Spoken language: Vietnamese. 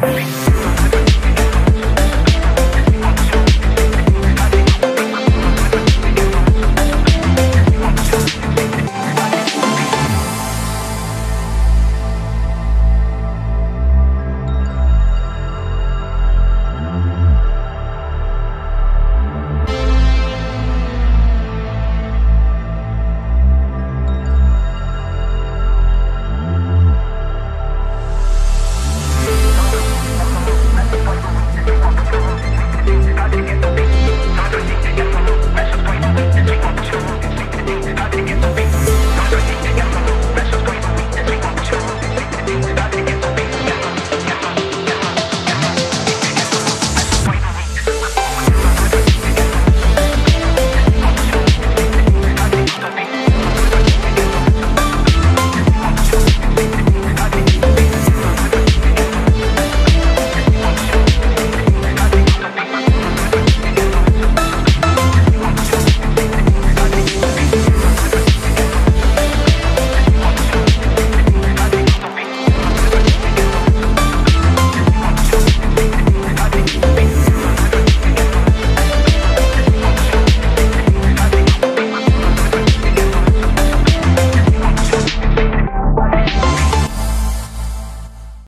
Música